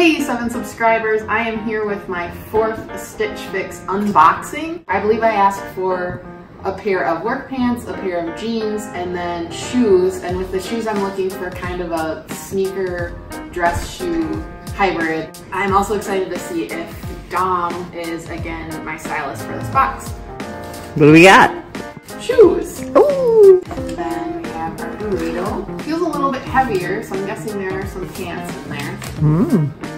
Hey, seven subscribers. I am here with my fourth Stitch Fix unboxing. I believe I asked for a pair of work pants, a pair of jeans, and then shoes. And with the shoes, I'm looking for kind of a sneaker dress shoe hybrid. I'm also excited to see if Dom is again my stylist for this box. What do we got? Shoes. Ooh. And then we have our burrito. Feels a little bit heavier, so I'm guessing there are some pants in there. Mm.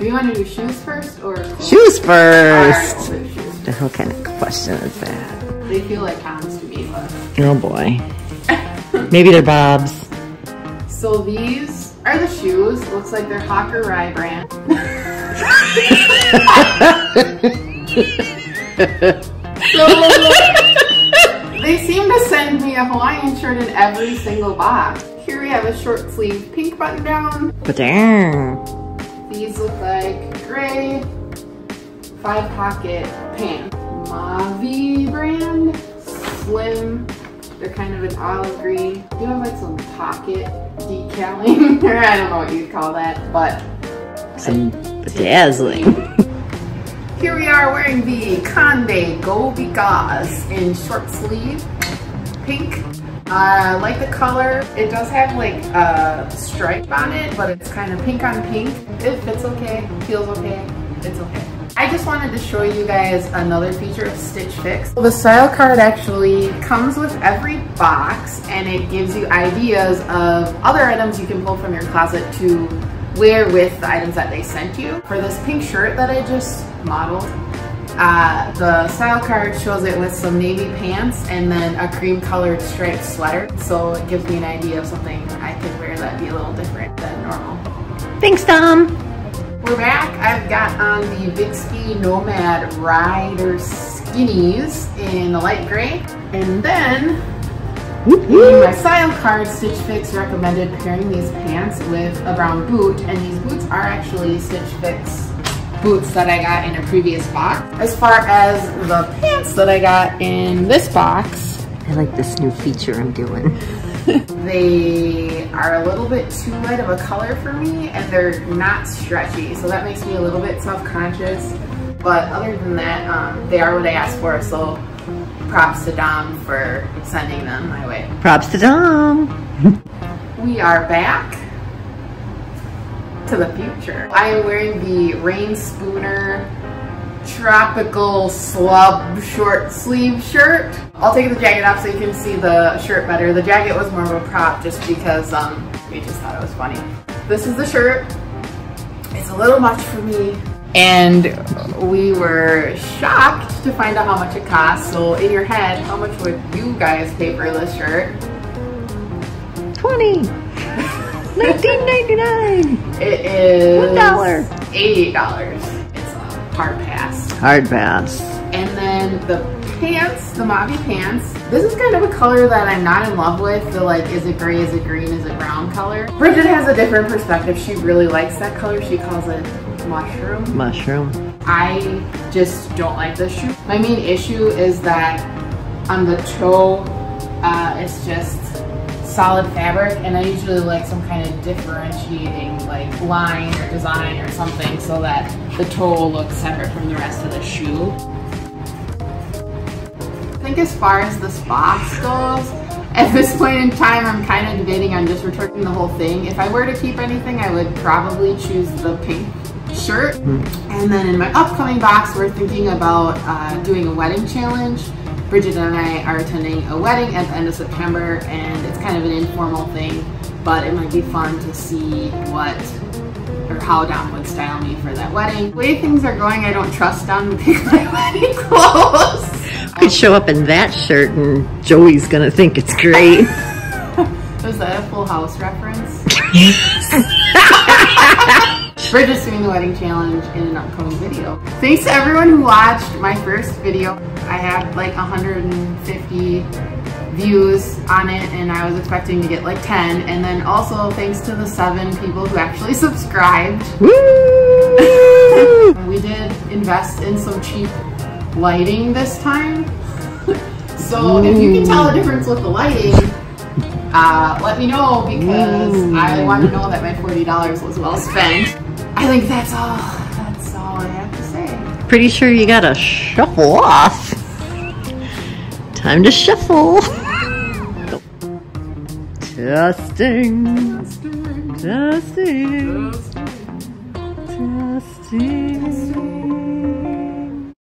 Do you want to do shoes first or clothes? Shoes All right, first. we'll shoes. The hell kind of question is that? They feel like Toms to me, but. Oh boy. Maybe they're Bob's. So these are the shoes. Looks like they're Hawker Rye brand. so they seem to send me a Hawaiian shirt in every single box. Here we have a short sleeve pink button down. But damn. Look like gray five pocket pants. Mavi brand, slim. They're kind of an olive green. You have like some pocket decaling, or I don't know what you'd call that, but Some bedazzling. here we are wearing the Conde Go Because in short sleeve, pink. I like the color. It does have like a stripe on it, but it's kind of pink on pink. It fits okay, feels okay, it's okay. I just wanted to show you guys another feature of Stitch Fix. The style card actually comes with every box and it gives you ideas of other items you can pull from your closet to wear with the items that they sent you. For this pink shirt that I just modeled, uh, the style card shows it with some navy pants and then a cream colored striped sweater. So it gives me an idea of something I could wear that'd be a little different than normal. Thanks, Tom. We're back. I've got on the Bixby Nomad Rider Skinnies in the light gray. And then in my style card, Stitch Fix recommended pairing these pants with a brown boot. And these boots are actually Stitch Fix boots that I got in a previous box. As far as the pants that I got in this box, I like this new feature I'm doing. they are a little bit too light of a color for me and they're not stretchy. So that makes me a little bit self-conscious. But other than that, um, they are what I asked for. So props to Dom for sending them my way. Props to Dom. We are back to the future. I am wearing the Reyn Spooner tropical slub short sleeve shirt. I'll take the jacket off so you can see the shirt better. The jacket was more of a prop just because um, we just thought it was funny. This is the shirt. It's a little much for me. And we were shocked to find out how much it costs. So in your head, how much would you guys pay for this shirt? 20. 19.99. It is One dollar. Eighty dollars. It's a hard pass. Hard pass. And then the pants, the Mavi pants. This is kind of a color that I'm not in love with. The like, is it gray, is it green, is it brown color. Bridget has a different perspective. She really likes that color. She calls it mushroom. Mushroom. I just don't like this shoe. My main issue is that on the toe, uh, it's just solid fabric and I usually like some kind of differentiating like line or design or something so that the toe looks separate from the rest of the shoe. I think as far as this box goes, at this point in time I'm kind of debating on just returning the whole thing. If I were to keep anything I would probably choose the pink shirt. And then in my upcoming box we're thinking about uh, doing a wedding challenge. Bridget and I are attending a wedding at the end of September and it's kind of an informal thing, but it might be fun to see what or how Dom would style me for that wedding. The way things are going, I don't trust Dom to pick my wedding clothes. I could show up in that shirt and Joey's gonna think it's great. Was that a Full House reference? Bridget's doing the wedding challenge in an upcoming video. Thanks to everyone who watched my first video. I had like 150 views on it and I was expecting to get like 10 and then also thanks to the seven people who actually subscribed. Woo! we did invest in some cheap lighting this time. so if you can tell the difference with the lighting, uh, let me know because Ooh. I want to know that my $40 was well spent. I think that's all. That's all I have to say. Pretty sure you gotta shuffle off. Time to shuffle. Testing. Testing. Testing. Testing. Testing.